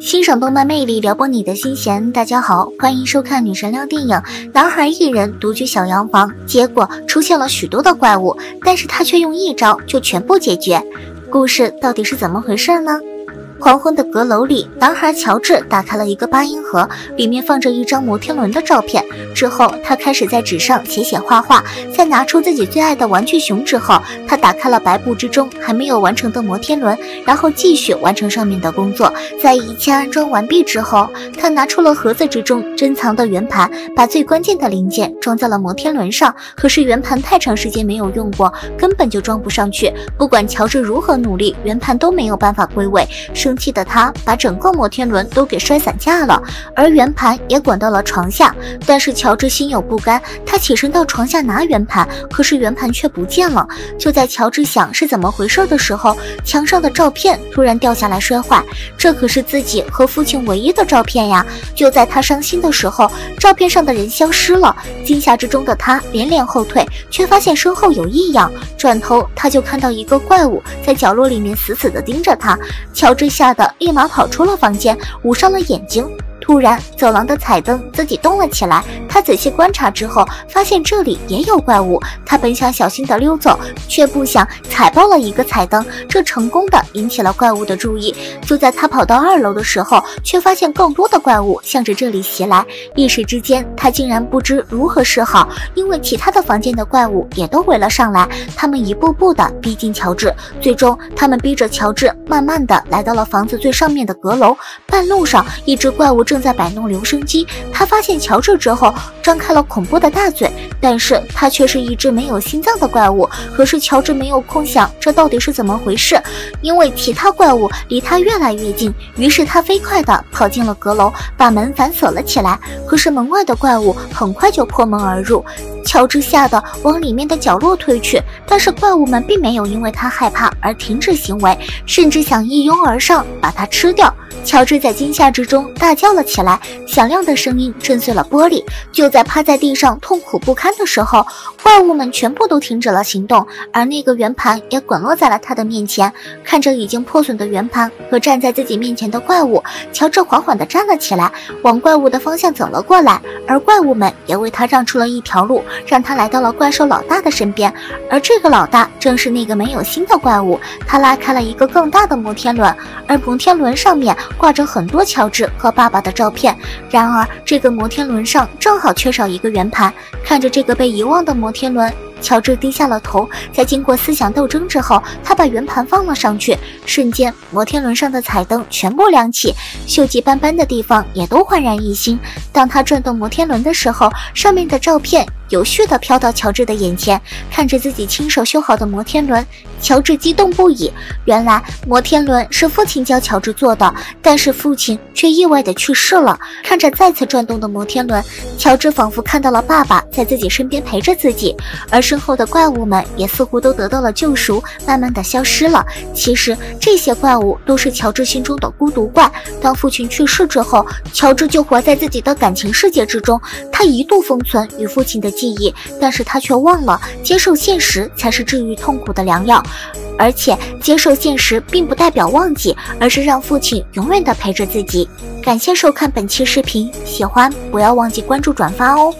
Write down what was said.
欣赏动漫魅力，撩拨你的心弦。大家好，欢迎收看女神聊电影。男孩一人独居小洋房，结果出现了许多的怪物，但是他却用一招就全部解决。故事到底是怎么回事呢？黄昏的阁楼里，男孩乔治打开了一个八音盒，里面放着一张摩天轮的照片。之后，他开始在纸上写写画画。在拿出自己最爱的玩具熊之后，他打开了白布之中还没有完成的摩天轮，然后继续完成上面的工作。在一切安装完毕之后，他拿出了盒子之中珍藏的圆盘，把最关键的零件装在了摩天轮上。可是圆盘太长时间没有用过，根本就装不上去。不管乔治如何努力，圆盘都没有办法归位。生生气的他把整个摩天轮都给摔散架了，而圆盘也滚到了床下。但是乔治心有不甘，他起身到床下拿圆盘，可是圆盘却不见了。就在乔治想是怎么回事的时候，墙上的照片突然掉下来摔坏，这可是自己和父亲唯一的照片呀！就在他伤心的时候，照片上的人消失了。惊吓之中的他连连后退，却发现身后有异样。转头他就看到一个怪物在角落里面死死地盯着他。乔治。吓得立马跑出了房间，捂上了眼睛。突然，走廊的彩灯自己动了起来。他仔细观察之后，发现这里也有怪物。他本想小心的溜走，却不想踩爆了一个彩灯，这成功的引起了怪物的注意。就在他跑到二楼的时候，却发现更多的怪物向着这里袭来。一时之间，他竟然不知如何是好，因为其他的房间的怪物也都围了上来。他们一步步的逼近乔治，最终他们逼着乔治慢慢的来到了房子最上面的阁楼。半路上，一只怪物正。在摆弄留声机，他发现乔治之后，张开了恐怖的大嘴，但是他却是一只没有心脏的怪物。可是乔治没有空想这到底是怎么回事，因为其他怪物离他越来越近，于是他飞快地跑进了阁楼，把门反锁了起来。可是门外的怪物很快就破门而入，乔治吓得往里面的角落退去，但是怪物们并没有因为他害怕而停止行为，甚至想一拥而上把他吃掉。乔治在惊吓之中大叫了起来，响亮的声音震碎了玻璃。就在趴在地上痛苦不堪的时候，怪物们全部都停止了行动，而那个圆盘也滚落在了他的面前。看着已经破损的圆盘和站在自己面前的怪物，乔治缓缓地站了起来，往怪物的方向走了过来。而怪物们也为他让出了一条路，让他来到了怪兽老大的身边。而这个老大正是那个没有心的怪物。他拉开了一个更大的摩天轮，而摩天轮上面。挂着很多乔治和爸爸的照片，然而这个摩天轮上正好缺少一个圆盘。看着这个被遗忘的摩天轮。乔治低下了头，在经过思想斗争之后，他把圆盘放了上去。瞬间，摩天轮上的彩灯全部亮起，锈迹斑斑的地方也都焕然一新。当他转动摩天轮的时候，上面的照片有序地飘到乔治的眼前。看着自己亲手修好的摩天轮，乔治激动不已。原来，摩天轮是父亲教乔治做的，但是父亲却意外地去世了。看着再次转动的摩天轮，乔治仿佛看到了爸爸在自己身边陪着自己，而。身后的怪物们也似乎都得到了救赎，慢慢的消失了。其实这些怪物都是乔治心中的孤独怪。当父亲去世之后，乔治就活在自己的感情世界之中。他一度封存与父亲的记忆，但是他却忘了接受现实才是治愈痛苦的良药。而且接受现实并不代表忘记，而是让父亲永远的陪着自己。感谢收看本期视频，喜欢不要忘记关注转发哦。